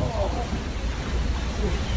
어.